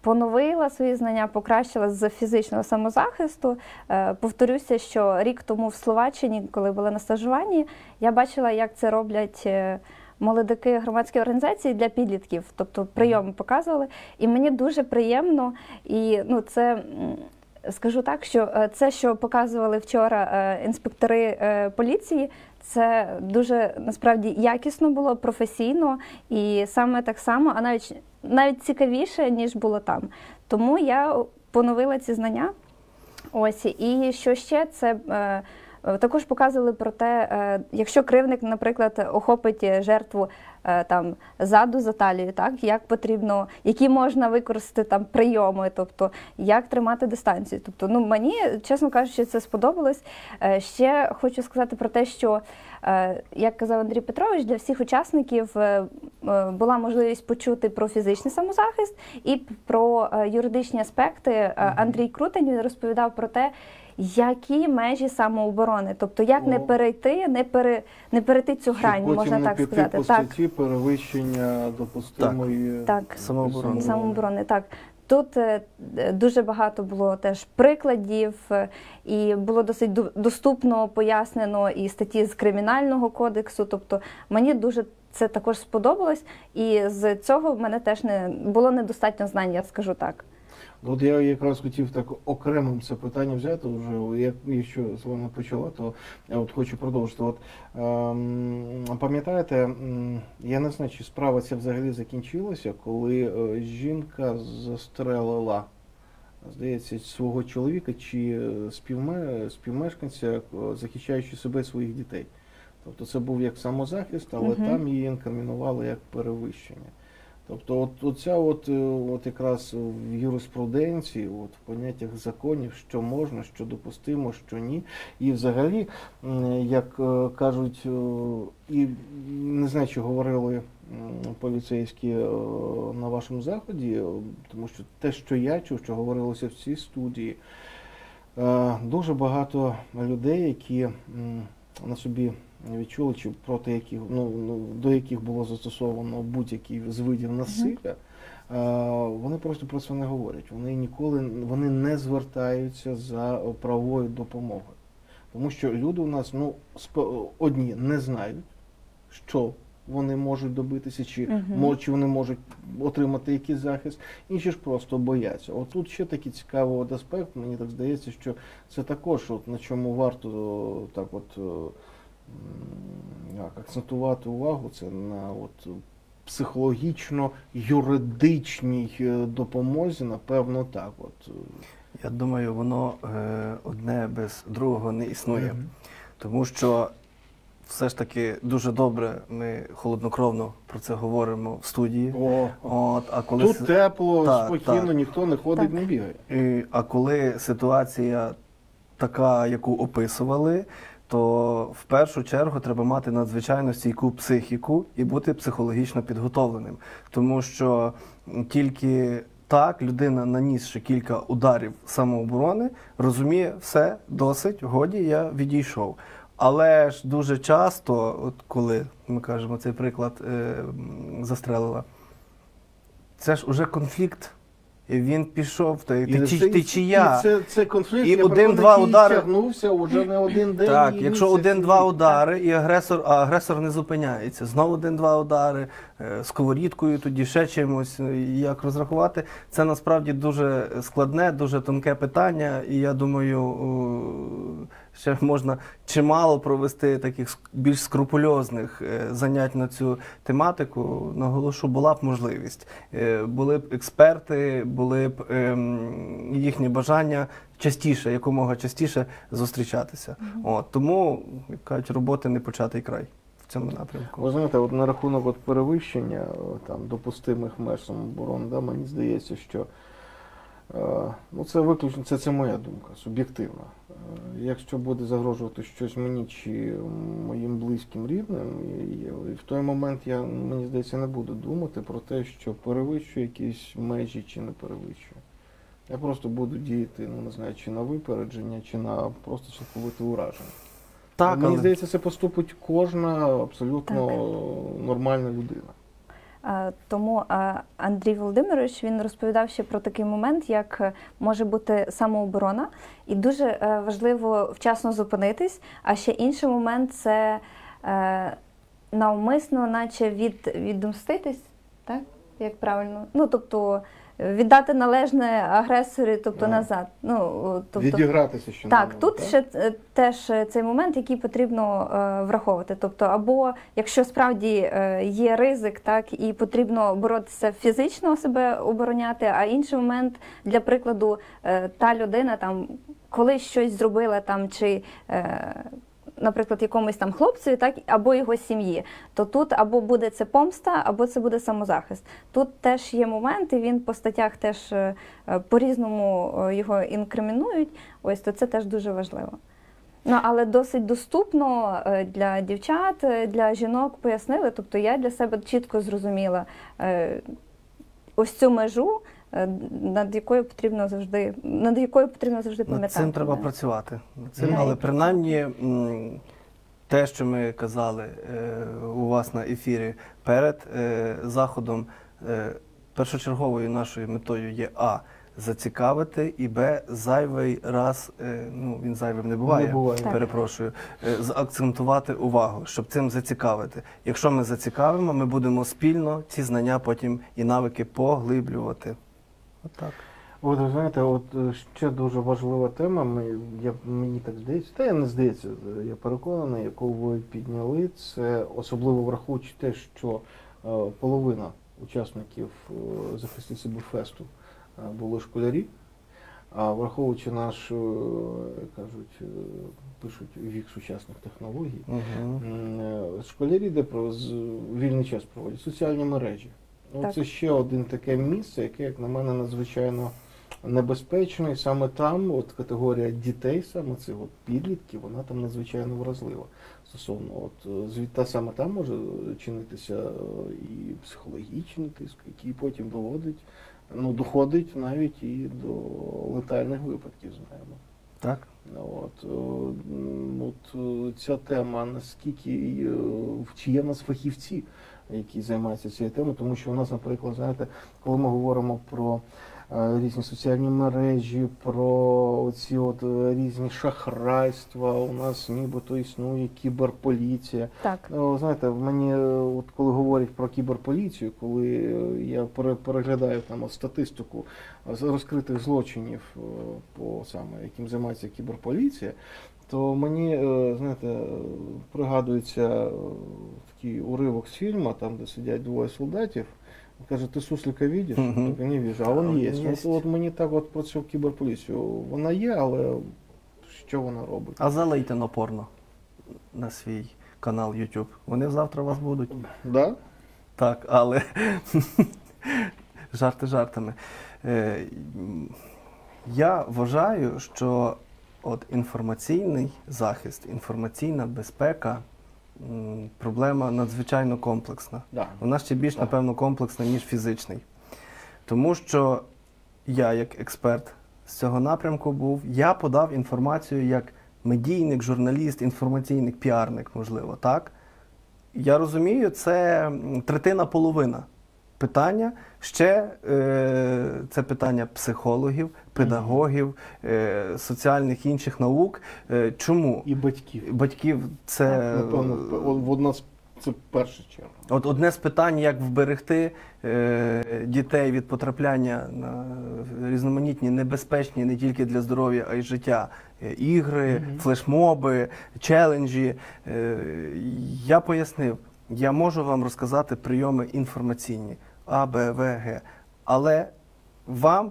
поновила свої знання, покращила з фізичного самозахисту. Е, повторюся, що рік тому в Словаччині, коли була на стажуванні, я бачила, як це роблять. е, Молодики громадські організації для підлітків, тобто прийоми показували, і мені дуже приємно. І ну, це скажу так, що е, це, що показували вчора е, інспектори е, поліції, це дуже насправді якісно було, професійно і саме так само, а навіть навіть цікавіше, ніж було там. Тому я поновила ці знання. Ось і що ще це. Е, Також показували про те, е, якщо кривник, наприклад, охопить жертву е, там ззаду за талію, так як потрібно, які можна використати там прийоми, тобто як тримати дистанцію. Тобто, ну мені, чесно кажучи, це сподобалось. Ще хочу сказати про те, що як казав Андрій Петрович, для всіх учасників була можливість почути про фізичний самозахист і про юридичні аспекти. Андрій Крутень розповідав про те, які межі самооборони, тобто як не перейти, не пере не перейти цю грань, потім можна так піти сказати. по статті перевищення допустимої так. Самооборони. самооборони. Так тут е, дуже багато було теж прикладів, е, і було досить доступно пояснено і статті з кримінального кодексу. Тобто мені дуже це також сподобалось, і з цього в мене теж не було недостатньо знань, я скажу так. От я якраз хотів так окремим це питання взяти вже. Як якщо з вами почала, то я от хочу продовжити. От ем, пам'ятаєте, я не знаю, чи справа ця взагалі закінчилася, коли е, жінка застрелила, здається, свого чоловіка чи е, співме, співмешканця, е, захищаючи себе і своїх дітей. Тобто це був як самозахист, але Мгм. там її інкримінували як перевищення. Тобто, от оця от, е, от якраз в юриспруденції, от в поняттях законів, що можна, що допустимо, що ні. І взагалі, як е, кажуть, е, і не знаю, чи говорили поліцейські на вашому заході, тому що те, що я чув, що говорилося в цій студії, дуже багато людей, які на собі відчули, чи проти яких ну, ну до яких було застосовано будь-який з видів насилля. е, Вони просто про це не говорять. Вони ніколи вони не звертаються за правовою допомогою. Тому що люди у нас ну, одні не знають, що вони можуть добитися, чи, мо- чи вони можуть отримати якийсь захист, інші ж просто бояться. От тут ще такий цікавий аспект, мені так здається, що це також от, на чому варто так от, як, акцентувати увагу, це на от, психологічно-юридичній е, допомозі, напевно, так. От. Я думаю, воно е, одне без другого не існує. Тому що все ж таки дуже добре ми холоднокровно про це говоримо в студії. О, От, а коли тут с- тепло, Так, спокійно, так. ніхто не ходить, Так. не бігає. І, а коли ситуація така, яку описували, то в першу чергу треба мати надзвичайно стійку психіку і бути психологічно підготовленим. Тому що тільки так людина, нанісши кілька ударів самооборони, розуміє все досить, годі я відійшов. Але ж дуже часто, от коли ми кажемо цей приклад е, застрелила, це ж уже конфлікт. І він пішов, й ти, це- чия. І це, це конфлікт, І я один-два переконаний, який удари- тягнувся вже не один день. Так, і якщо місяць, один-два удари, і агресор, а агресор не зупиняється. Знову один-два удари, е, сковорідкою, тоді ще чимось. е, Як розрахувати? Це насправді дуже складне, дуже тонке питання. І я думаю, о, ще можна чимало провести таких більш скрупульозних е, занять на цю тематику. Наголошу, була б можливість. Е, Були б експерти, були б ем, їхні бажання частіше, якомога частіше зустрічатися. От, тому, як кажуть, роботи не початий край в цьому напрямку. Ви знаєте, от на рахунок от перевищення там, допустимих меж самооборони, да, мені здається, що ну, це виключно, це, це моя думка, суб'єктивна. Е, якщо буде загрожувати щось мені чи моїм близьким рідним, і, і в той момент я, мені здається, не буду думати про те, що перевищує якісь межі чи не перевищує. Я просто буду діяти, ну не знаю, чи на випередження, чи на просто цілковите ураження. Так, Мені але- здається, це поступить кожна абсолютно нормальна людина. Е, Тому е, Андрій Володимирович він розповідав ще про такий момент, як е, може бути самооборона, і дуже важливо вчасно зупинитись. А ще інший момент це навмисно, наче від, відомститись, так? Як правильно? Ну, тобто віддати належне агресорі, тобто Ага. назад. Ну, тобто, Відігратися ще так, тут ще е, теж е, цей момент, який потрібно е, враховувати. Тобто, або якщо справді е, є ризик, так і потрібно боротися фізично себе обороняти. А інший момент, для прикладу, е, та людина там колись щось зробила там чи. Е, Наприклад, якомусь там хлопцеві, так або його сім'ї, то тут або буде це помста, або це буде самозахист. Тут теж є моменти, він по статтях теж е, е, по-різному е, його інкримінують. Ось то це теж дуже важливо. Ну але досить доступно для дівчат, для жінок пояснили. Тобто я для себе чітко зрозуміла ось цю межу, над якою потрібно завжди, над якою потрібно завжди Над пам'ятати. цим треба працювати. Над цим, Мгм. але принаймні те, що ми казали е, у вас на ефірі перед е, заходом, е, першочерговою нашою метою є А. Зацікавити і Б. Зайвий раз, е, ну він зайвим не буває, Не буває. Перепрошую, е, заакцентувати увагу, щоб цим зацікавити. Якщо ми зацікавимо, ми будемо спільно ці знання потім і навики поглиблювати. Отак. От ви знаєте, от е, ще дуже важлива тема. Ми, я, мені так здається, та я не здається, я переконаний, яку ви підняли. Це особливо враховуючи те, що е, половина учасників е, захисти себе фесту е, були школярі. А враховуючи наш, е, кажуть, е, пишуть вік сучасних технологій, Угу. Е, Школярі, де про з- вільний час проводять соціальні мережі. Ну, Так. Це ще один таке місце, яке, як на мене, надзвичайно небезпечний. Саме там, от категорія дітей, саме цих от підлітків, вона там надзвичайно вразлива. Стосовно, от е, звідта саме там може чинитися е, і психологічний тиск, який потім доводить, ну доходить навіть і до летальних випадків, знаємо. Так? От, е, от ця тема, наскільки чи є в нас фахівці, які займаються цією темою, тому що у нас, наприклад, знаєте, коли ми говоримо про різні соціальні мережі, про ці от е, різні шахрайства, у нас нібито існує кіберполіція. Так. Ну, знаєте, в мені, е, от коли говорять про кіберполіцію, коли е, я пере- переглядаю там от статистику розкритих злочинів, е, по саме яким займається кіберполіція, то мені, е, знаєте, е, пригадується е, такий уривок з фільму, там, де сидять двоє солдатів. Каже, ти суслика видиш? Мгм. Так, я не вижу. А він є. От, от мені так от про цю кіберполіцію. Вона є, але що вона робить? А залийте на порно на свій канал YouTube. Вони завтра у вас будуть. Да? Так, але [LAUGHS] жарти жартами. Е, Я вважаю, що от інформаційний захист, інформаційна безпека проблема надзвичайно комплексна. Да. Вона ще більш, да. напевно, комплексна, ніж фізичний. Тому що я, як експерт з цього напрямку, був, я подав інформацію як медійник, журналіст, інформаційник, піарник, можливо, так? Я розумію, це третина половина питання. Ще е, це питання психологів, педагогів, е, соціальних інших наук. Е, чому? І батьків. Батьків це Напевно, в- одна з це перша черга. От одне з питань, як вберегти е, дітей від потрапляння на різноманітні небезпечні не тільки для здоров'я, а й життя е, ігри, Мгм. флешмоби, челенджі. Е, я пояснив, я можу вам розказати прийоми інформаційні А, Б, В, Г. Але вам.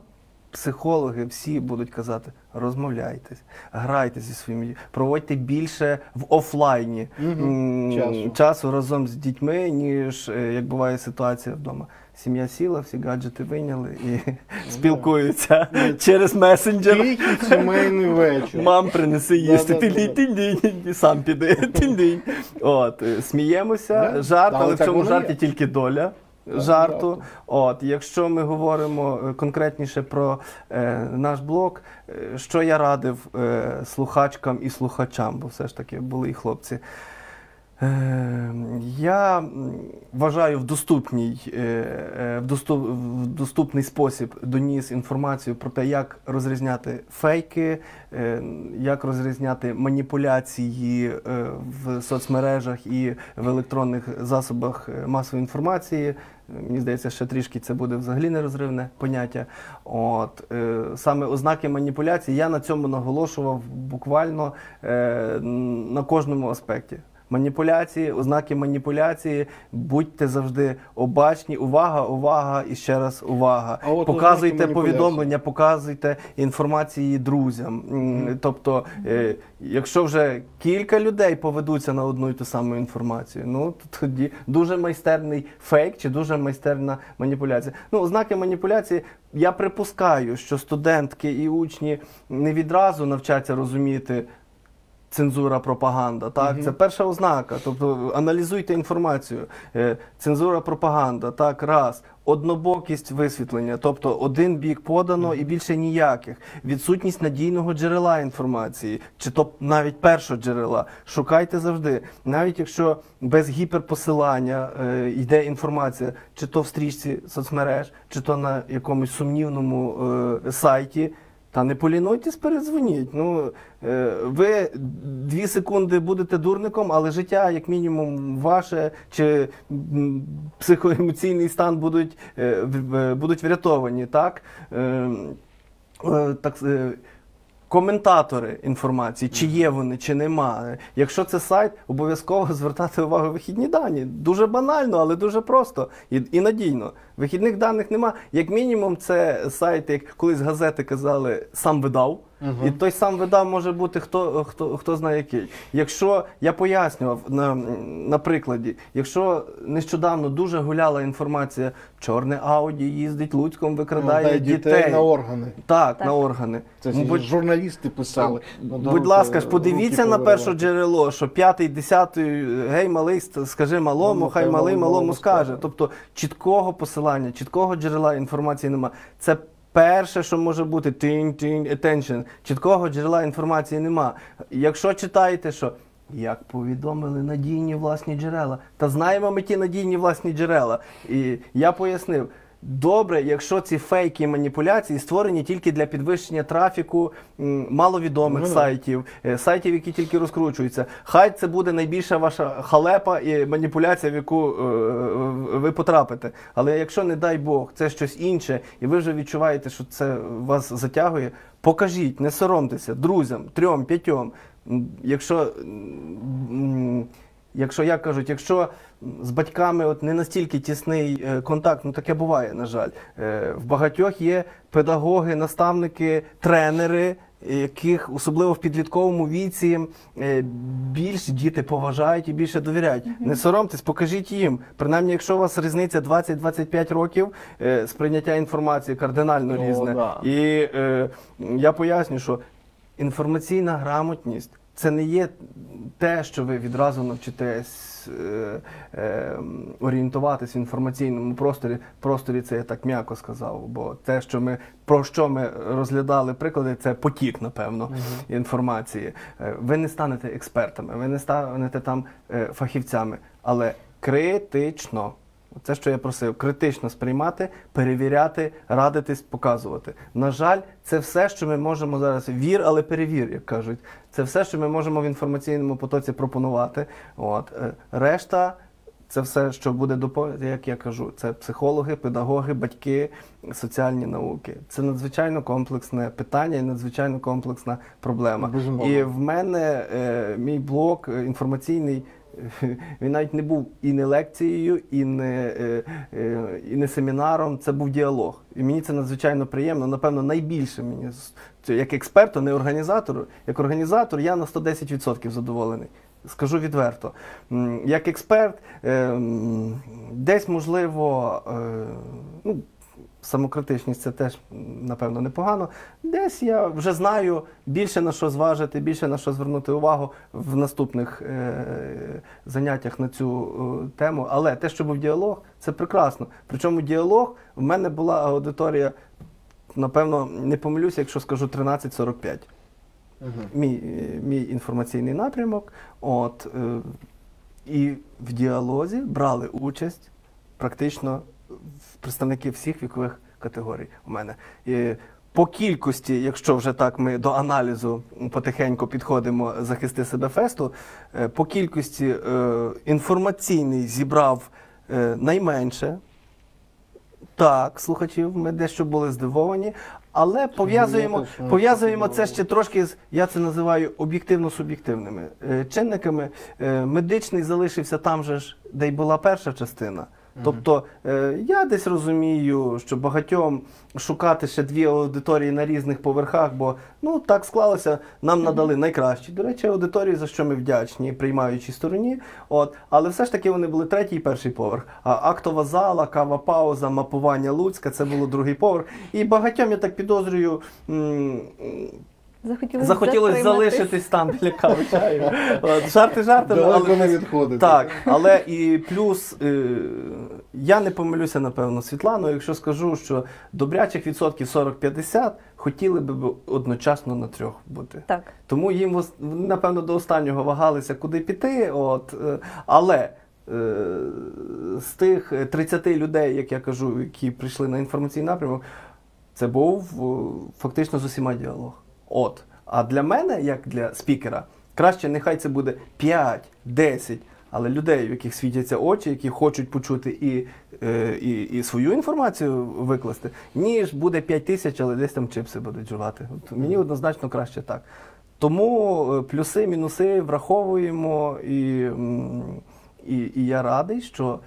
Психологи всі будуть казати: розмовляйтесь, грайте зі своїми дітьми, проводьте більше в офлайні м, Часу. часу разом з дітьми, ніж е, як буває ситуація вдома. Сім'я сіла, всі гаджети вийняли і спілкуються через месенджер. Тихий сімейний вечір. Мам, принеси їсти, тинь тинь сам піди, От, е, сміємося, Да. жарт, але в цьому жарті тільки доля. Жарту. От, якщо ми говоримо е, конкретніше про е, наш блог, е, що я радив е, слухачкам і слухачам, бо все ж таки були і хлопці. Е, Я вважаю в доступній, в доступ, в доступний спосіб доніс інформацію про те, як розрізняти фейки, як розрізняти маніпуляції в соцмережах і в електронних засобах масової інформації. Мені здається, ще трішки це буде взагалі нерозривне поняття. От е, саме ознаки маніпуляції я на цьому наголошував буквально е, на кожному аспекті. Маніпуляції, ознаки маніпуляції, будьте завжди обачні. Увага, увага і ще раз увага. А от Показуйте повідомлення, показуйте інформації друзям. Тобто, е, якщо вже кілька людей поведуться на одну і ту саму інформацію, ну то тоді дуже майстерний фейк чи дуже майстерна маніпуляція. Ну, ознаки маніпуляції. Я припускаю, що студентки і учні не відразу навчаться розуміти. Цензура, пропаганда, так, Мгм. це перша ознака. Тобто аналізуйте інформацію. Е, Цензура, пропаганда, так, раз. Однобокість висвітлення, тобто один бік подано і більше ніяких. Відсутність надійного джерела інформації, чи то навіть першого джерела. Шукайте завжди. Навіть якщо без гіперпосилання е, йде інформація, чи то в стрічці соцмереж, чи то на якомусь сумнівному е, сайті. Та не полінуйтесь, передзвоніть. Ну, е, ви дві секунди будете дурником, але життя, як мінімум, ваше чи психоемоційний стан будуть, е, в- будуть врятовані. Так? Е, е, так е, коментатори інформації, чи є вони, чи нема. Якщо це сайт, обов'язково [LAUGHS] звертати увагу вихідні дані. Дуже банально, але дуже просто і, і надійно. Вихідних даних нема. Як мінімум, це сайт, як колись газети казали, сам видав. І той сам видав може бути хто, хто, хто знає який. Якщо я пояснював на, на прикладі, якщо нещодавно дуже гуляла інформація, чорне Ауді їздить Луцьком, викрадає Ну, та й дітей. на органи. Так, Так. на органи. Це будь- журналісти писали. Ну, Будь ласка ж, подивіться на перше джерело, що п'ятий, десятий, гей, малий, скажи малому, Ну, хай малий малий малому малому скаже. скаже. Тобто чіткого посилання, чіткого джерела інформації немає. Це перше, що може бути тінь, тінь, attention. Чіткого джерела інформації нема. Якщо читаєте, що як повідомили надійні власні джерела, та знаємо ми ті надійні власні джерела. І я пояснив. Добре, якщо ці фейки і маніпуляції створені тільки для підвищення трафіку м, маловідомих Ну, да. сайтів, е, сайтів, які тільки розкручуються. Хай це буде найбільша ваша халепа і маніпуляція, в яку е, ви потрапите. Але якщо, не дай Бог, це щось інше, і ви вже відчуваєте, що це вас затягує, покажіть, не соромтеся друзям, трьом, п'ятьом. М, Якщо м, Якщо як кажуть, якщо з батьками от не настільки тісний е, контакт, ну таке буває, на жаль. Е, В багатьох є педагоги, наставники, тренери, яких особливо в підлітковому віці е, більш діти поважають і більше довіряють. Не соромтесь, покажіть їм. Принаймні, якщо у вас різниця 20-25 років, сприйняття інформації кардинально О, різне. да. І е, я поясню, що інформаційна грамотність це не є те, що ви відразу навчитесь е, е, орієнтуватись в інформаційному просторі. Просторі це я так м'яко сказав. Бо те, що ми про що ми розглядали приклади, це потік, напевно, інформації. Е, Ви не станете експертами, ви не станете там е, фахівцями, але критично. Це, що я просив, критично сприймати, перевіряти, радитись, показувати. На жаль, це все, що ми можемо зараз. Вір, але перевір, як кажуть. Це все, що ми можемо в інформаційному потоці пропонувати. От. Е, Решта, це все, що буде доповнити, як я кажу, це психологи, педагоги, батьки, соціальні науки. Це надзвичайно комплексне питання і надзвичайно комплексна проблема. Безумовно. І в мене е, мій блок е, інформаційний. [LAUGHS] Він навіть не був і не лекцією, і не, е, е, і не семінаром. Це був діалог. І мені це надзвичайно приємно. Напевно, найбільше мені як експерту, не організатору. Як організатор я на 110% задоволений. Скажу відверто. Як експерт, е, десь можливо, е, ну, самокритичність це теж, напевно, непогано. Десь я вже знаю більше на що зважити, більше на що звернути увагу в наступних е, заняттях на цю е, тему. Але те, що був діалог, це прекрасно. Причому діалог в мене була аудиторія, напевно, не помилюся, якщо скажу 13-45 мій, е, мій інформаційний напрямок. От, е, і в діалозі брали участь практично представники всіх вікових категорій у мене. І по кількості, якщо вже так ми до аналізу потихеньку підходимо захисти себе фесту, е, по кількості е, інформаційний зібрав е, найменше. Так, слухачів, ми дещо були здивовані, але пов'язуємо, ну, пов'язуємо це це ще трошки з, я це називаю об'єктивно-суб'єктивними чинниками. Медичний залишився там же ж, де й була перша частина. Тобто е, я десь розумію, що багатьом шукати ще дві аудиторії на різних поверхах, бо ну так склалося, нам надали найкращі. До речі, аудиторії, за що ми вдячні приймаючій стороні. От, але все ж таки вони були третій і перший поверх. А актова зала, кава пауза, мапування Луцька це було другий поверх. І багатьом я так підозрюю. Захотілося Захотілося залишитись там біля кави чаю. Жарти жартами, але не відходити. так, але і плюс е, я не помилюся, напевно, Світлану, якщо скажу, що добрячих відсотків 40-50 хотіли би одночасно на трьох бути. Так. Тому їм напевно до останнього вагалися, куди піти. От, е, але е, з тих 30 людей, як я кажу, які прийшли на інформаційний напрямок, це був е, фактично з усіма діалог. От. А для мене, як для спікера, краще нехай це буде 5, 10, але людей, в яких світяться очі, які хочуть почути і, е, і, і свою інформацію викласти, ніж буде 5 тисяч, але десь там чипси будуть жувати. От мені однозначно краще так. Тому е, плюси, мінуси враховуємо, і, і, і я радий, що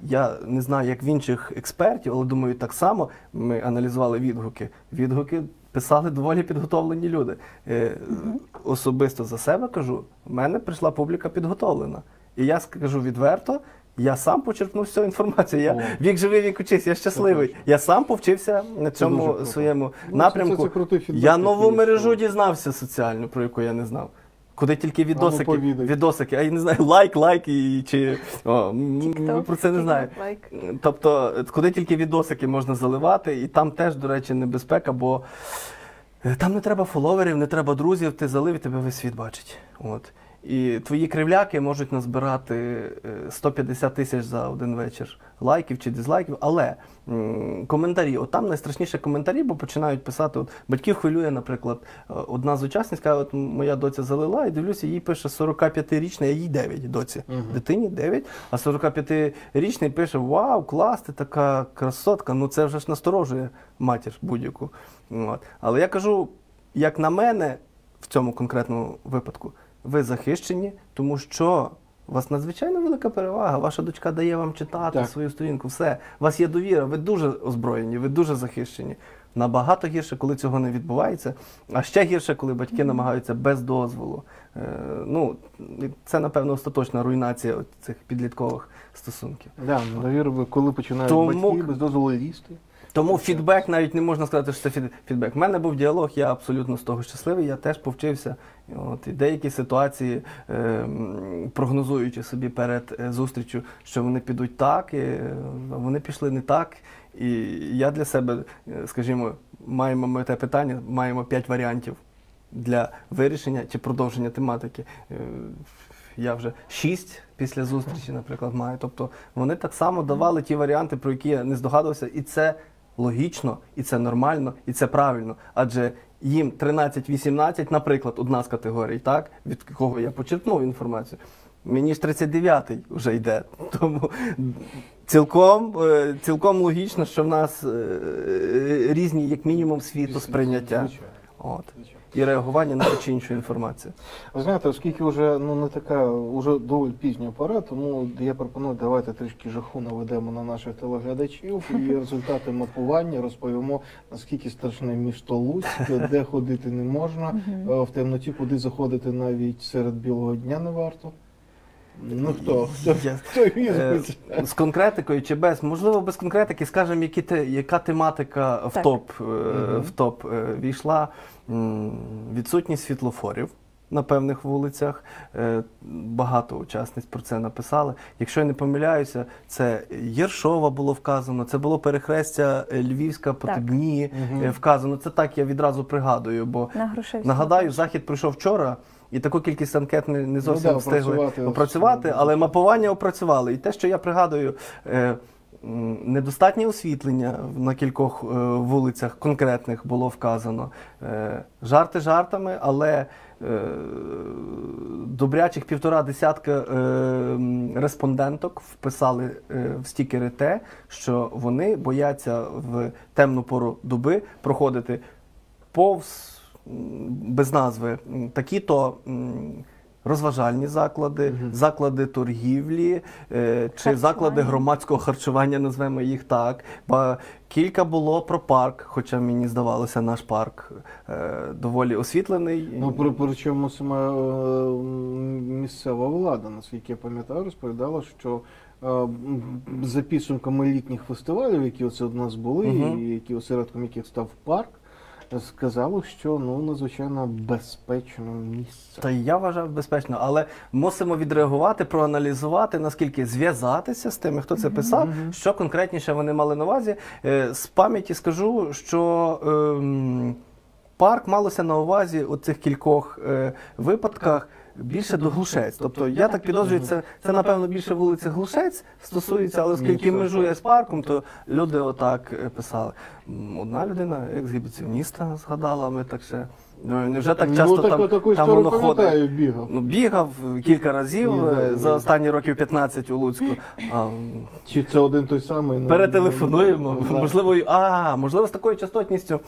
Я не знаю, як в інших експертів, але думаю, так само ми аналізували відгуки. Відгуки писали доволі підготовлені люди. Е, Особисто за себе кажу, в мене прийшла публіка підготовлена. І я скажу відверто, я сам почерпнув всю інформацію. Я О. вік живий, вік учись, я щасливий. Я сам повчився на цьому своєму Ну, напрямку. це- це я нову мережу дізнався соціальну, про яку я не знав. Куди тільки відосики, відосики, а я не знаю, лайк, лайк і чи о, ми про це не знаю. Тобто, куди тільки відосики можна заливати, і там теж, до речі, небезпека, бо е, там не треба фоловерів, не треба друзів, ти залив і тебе весь світ бачить. От. І твої кривляки можуть назбирати е, 150 тисяч за один вечір лайків чи дизлайків, але коментарі, от там найстрашніше коментарі, бо починають писати, от батьків хвилює, наприклад, е, одна з учасниць каже, от моя доця залила, і дивлюся, їй пише 45-річна, а їй 9 доці. Мгм. Дитині 9, а 45-річний пише: Вау, клас, ти така красотка. Ну це вже ж насторожує матір будь-яку. Але я кажу, як на мене, в цьому конкретному випадку, ви захищені, тому що у вас надзвичайно велика перевага. Ваша дочка дає вам читати Так. свою сторінку. Все, у вас є довіра, ви дуже озброєні, ви дуже захищені. Набагато гірше, коли цього не відбувається, а ще гірше, коли батьки намагаються без дозволу. Е, ну, це, напевно, остаточна руйнація цих підліткових стосунків. Да, довіру, ви коли починають Тому- батьки без дозволу лізти. Тому фідбек навіть не можна сказати, що це фід- фідбек. У мене був діалог, я абсолютно з того щасливий. Я теж повчився. От, і деякі ситуації, е, прогнозуючи собі перед е, зустрічю, що вони підуть так, і, е, вони пішли не так. І я для себе, е, скажімо, маємо ми те питання, маємо п'ять варіантів для вирішення чи продовження тематики. Я вже шість після зустрічі, наприклад, маю. Тобто вони так само давали ті варіанти, про які я не здогадувався, і це логічно, і це нормально, і це правильно. Адже їм 13-18, наприклад, одна з категорій, так, від кого я почерпнув інформацію. Мені ж 39-й вже йде. [LAUGHS] Тому цілком, е, цілком логічно, що в нас е, різні, як мінімум, світосприйняття. От. І реагування на ту чи іншу інформацію. Ви знаєте, оскільки вже ну не така, вже доволі пізня пора, тому я пропоную давайте трішки жаху наведемо на наших телеглядачів і результати мапування розповімо, наскільки страшне місто Луцьк, де ходити не можна, е, в темноті куди заходити навіть серед білого дня не варто. Ну хто? Хто, хто Е. З конкретикою чи без, можливо, без конкретики, скажемо, які те, яка тематика в топ, е, в топ е, війшла. Відсутність світлофорів на певних вулицях. Е, Багато учасниць про це написали. Якщо я не помиляюся, це Єршова було вказано, це було перехрестя е, Львівська по Так. Тебні Мгм. е, вказано. Це так я відразу пригадую, бо На. Нагадаю, захід пройшов вчора, і таку кількість анкет не, не зовсім Ну да, встигли опрацювати. опрацювати, але мапування опрацювали. І те, що я пригадую, недостатнє освітлення на кількох е, вулицях конкретних було вказано. Е, жарти жартами, але е, добрячих півтора десятка респонденток вписали в стікери те, що вони бояться в темну пору доби проходити повз без назви такі-то м, розважальні заклади, заклади торгівлі е, чи заклади громадського харчування, назвемо їх так. Ба кілька було про парк, хоча мені здавалося, наш парк е, доволі освітлений. Ну, при, причому сама е, місцева влада, наскільки я пам'ятаю, розповідала, що е, за підсумками літніх фестивалів, які оце у нас були, Мгм. і які осередком яких став парк, сказали, що ну надзвичайно безпечне місце. Та я вважав безпечно, але мусимо відреагувати, проаналізувати, наскільки зв'язатися з тими, хто це писав, Мгм. що конкретніше вони мали на увазі. Е, З пам'яті скажу, що ем, парк малося на увазі у цих кількох е, випадках. Більше до глушець. Тобто я так підозрюю, це, це напевно більше вулиці глушець стосується, але оскільки межує з парком, то люди отак е, писали. Одна людина, ексгібіціоніста, згадала, ми так ще. Ну, невже так часто ну, таку, там, там воно ходить? бігав. Ну, бігав кілька разів Ні, е, за ні. останні років 15 у Луцьку. А, Чи це один той самий? ну, перетелефонуємо. ну. Можливо, а, можливо, з такою частотністю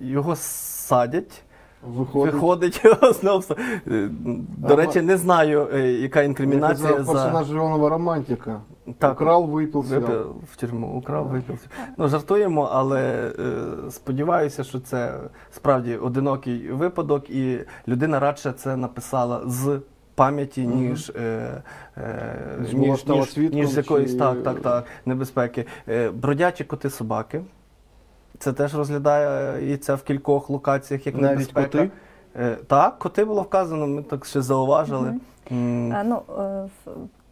його садять. Виходить. Виходить [LAUGHS] знову. Е, До речі, не знаю, е, яка інкримінація казав, за. персонаж Іванова романтика. Так. Украл, випив, з'їв. Випив в тюрму, украв, випив. Ну, жартуємо, але е, сподіваюся, що це справді одинокий випадок, і людина радше це написала з пам'яті, ніж, е, е, Ніж ніж, ніж, з якоїсь чи- так, так, так, небезпеки. Е, бродячі коти собаки. Це теж розглядається в кількох локаціях як Навіть небезпека. коти? Е, так, коти було вказано, ми так ще зауважили. М, А, ну, е,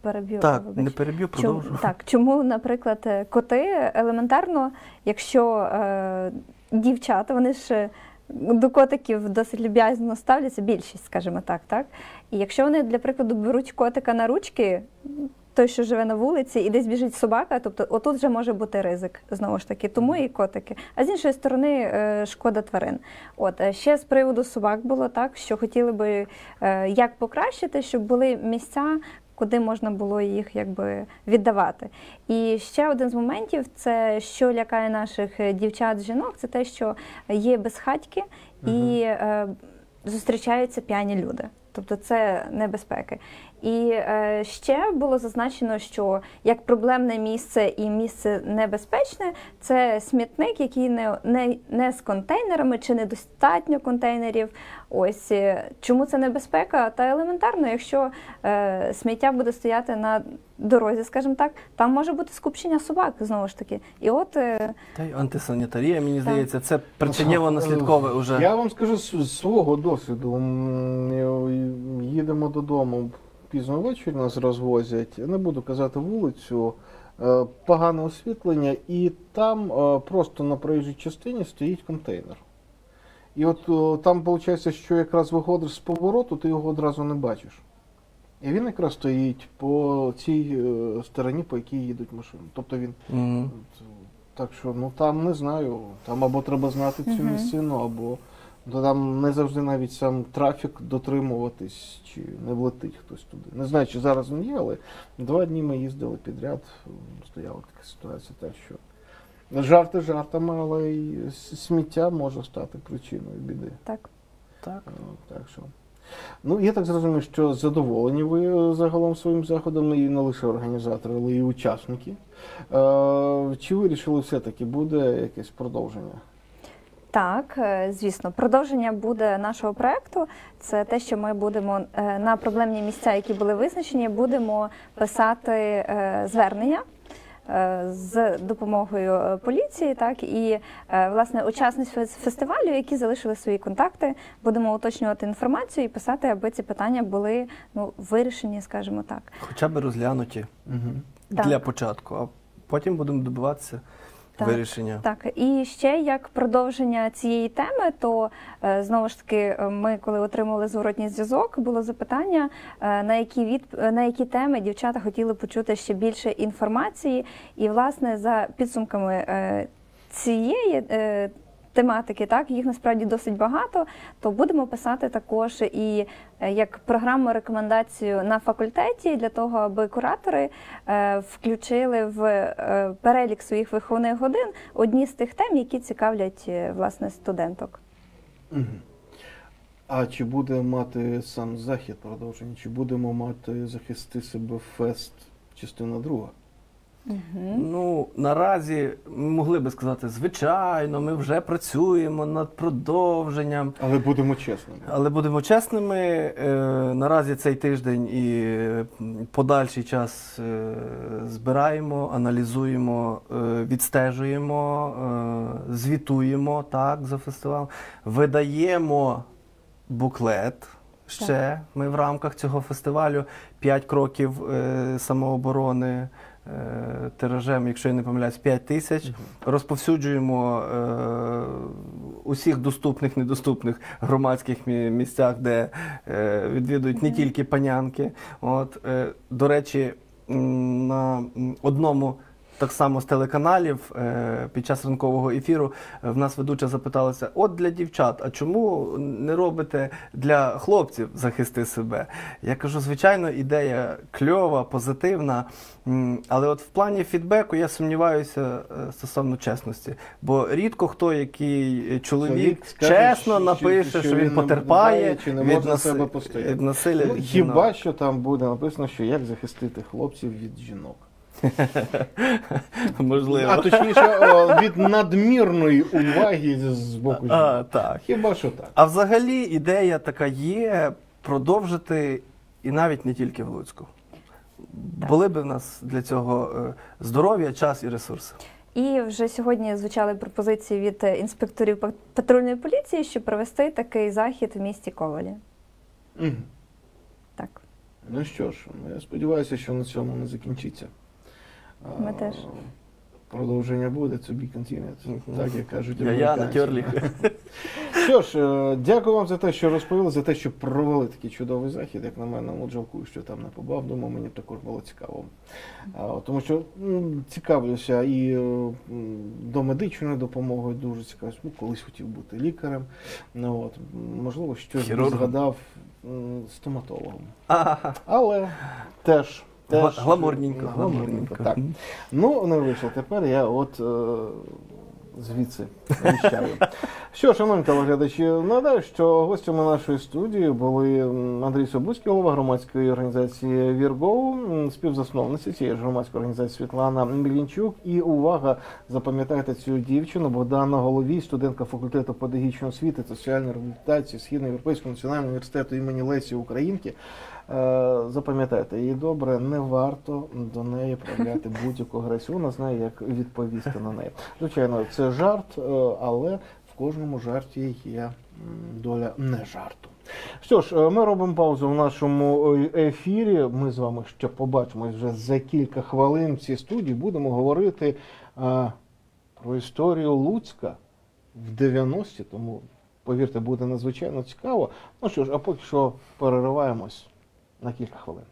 переб'ю. так, вибач. не переб'ю, Чому, так, чому, наприклад, е, коти елементарно, якщо е, дівчата, вони ж е, до котиків досить люб'язно ставляться, більшість, скажімо так, так. І якщо вони, для прикладу, беруть котика на ручки, той, що живе на вулиці, і десь біжить собака, тобто отут вже може бути ризик, знову ж таки, тому і котики. А з іншої сторони, е, шкода тварин. От е, ще з приводу собак було так, що хотіли би е, як покращити, щоб були місця, куди можна було їх якби віддавати. І ще один з моментів це що лякає наших дівчат, жінок, це те, що є безхатьки і е, зустрічаються п'яні люди. Тобто це небезпеки. І е, ще було зазначено, що як проблемне місце і місце небезпечне це смітник, який не, не, не з контейнерами чи недостатньо контейнерів. Ось е, чому це небезпека? Та елементарно, якщо е, сміття буде стояти на дорозі, скажімо так, там може бути скупчення собак знову ж таки. І от е, Та й антисанітарія, мені Так. здається, це причинєво наслідкове уже. Я вам скажу з свого досвіду. Їдемо додому пізно ввечері, нас розвозять. Не буду казати вулицю, е, погане освітлення, і там е, просто на проїжджій частині стоїть контейнер. І от там виходить, що якраз виходиш з повороту, ти його одразу не бачиш. І він якраз стоїть по цій е, стороні, по якій їдуть машини. Тобто він Мгм. так що, ну там не знаю. Там або треба знати цю місцину, або ну, там не завжди навіть сам трафік дотримуватись, чи не влетить хтось туди. Не знаю, чи зараз він є, але два дні ми їздили підряд, стояла така ситуація, так що. Жарти жартами, але й сміття може стати причиною біди. так. Так. Е, Так що. Ну, я так зрозумів, що задоволені ви е, загалом своїм заходом, і не лише організатори, але й учасники. Е, чи вирішили все-таки буде якесь продовження? Так, е, звісно, продовження буде нашого проекту. Це те, що ми будемо е, на проблемні місця, які були визначені, будемо писати е, звернення. З допомогою поліції, так і власне учасниць фес- фестивалю, які залишили свої контакти, будемо уточнювати інформацію і писати, аби ці питання були ну вирішені, скажімо так. Хоча б розглянуті Угу. Так. для початку, а потім будемо добиватися. Вирішення. Так, і ще як продовження цієї теми, то е, знову ж таки, е, ми, коли отримали зворотній зв'язок, було запитання, е, на які від на які теми дівчата хотіли почути ще більше інформації. І, власне, за підсумками цієї. Тематики, так їх насправді досить багато. То будемо писати також і е, як програму рекомендацію на факультеті для того, аби куратори е, включили в е, перелік своїх виховних годин одні з тих тем, які цікавлять власне студенток. А чи буде мати сам захід продовження? Чи будемо мати захисти себе фест частина друга? Ну, наразі ми могли би сказати, звичайно, ми вже працюємо над продовженням. Але будемо чесними. Але будемо чесними, е, наразі цей тиждень і подальший час е, збираємо, аналізуємо, е, відстежуємо, е, звітуємо так, за фестивалем, видаємо буклет. Ще ми в рамках цього фестивалю 5 кроків е, самооборони тиражем, якщо я не помиляюсь, 5 тисяч. Розповсюджуємо е, усіх доступних, недоступних громадських місцях, де е, відвідують не тільки панянки. От, е, до речі, на одному. Так само з телеканалів е, під час ранкового ефіру е, в нас ведуча запиталася: от для дівчат, а чому не робите для хлопців захисти себе? Я кажу, звичайно, ідея кльова, позитивна, але от в плані фідбеку я сумніваюся е, стосовно чесності. Бо рідко хто, який чоловік скаже, чесно що- напише, що що, він потерпає чи не від, наси- себе від насилля. Ну, від хіба жінок. що там буде написано, що як захистити хлопців від жінок. [LAUGHS] Можливо. А точніше, від надмірної уваги з боку жінок. А, так. Хіба що так? А взагалі ідея така є продовжити і навіть не тільки в Луцьку. Були б в нас для цього е, здоров'я, час і ресурси. І вже сьогодні звучали пропозиції від е, інспекторів патрульної поліції, щоб провести такий захід в місті Ковалі. Мгм. Так. Ну що ж, я сподіваюся, що на цьому не закінчиться. Ми теж. Продовження буде, to be continued, так як кажуть. Я на американці. [LAUGHS] Що ж, е, дякую вам за те, що розповіли, за те, що провели такий чудовий захід. Як на мене, от жалкую, що там не побав. Думаю, мені також було цікаво. Тому що цікавлюся і е, до медичної допомоги дуже цікавлюся. Ну, колись хотів бути лікарем. Ну, от, можливо, щось згадав стоматологом. Ага. [LAUGHS] Але теж. Теж Гламурненько, гламурненько. Так. Ну, не вийшло. Тепер я от е, звідси віщаю. [LAUGHS] Що, шановні телеглядачі, нагадаю, що гостями нашої студії були Андрій Собуцький, голова громадської організації Віргоу, співзасновниця цієї ж громадської організації Світлана Мілінчук. І увага, запам'ятайте цю дівчину, Богдана Головій, студентка факультету педагогічної освіти та соціальної реабілітації Східноєвропейського національного університету імені Лесі Українки. Е, Запам'ятайте, її добре, не варто до неї проявляти будь-яку агресію. Вона знає, як відповісти на неї. Звичайно, це жарт, е, але в кожному жарті є доля не жарту. Що ж, е, ми робимо паузу в нашому ефірі. Ми з вами ще побачимось вже за кілька хвилин в цій студії. Будемо говорити про історію Луцька в 90-ті, тому повірте, буде надзвичайно цікаво. Ну що ж, а поки що перериваємось на кілька хвилин.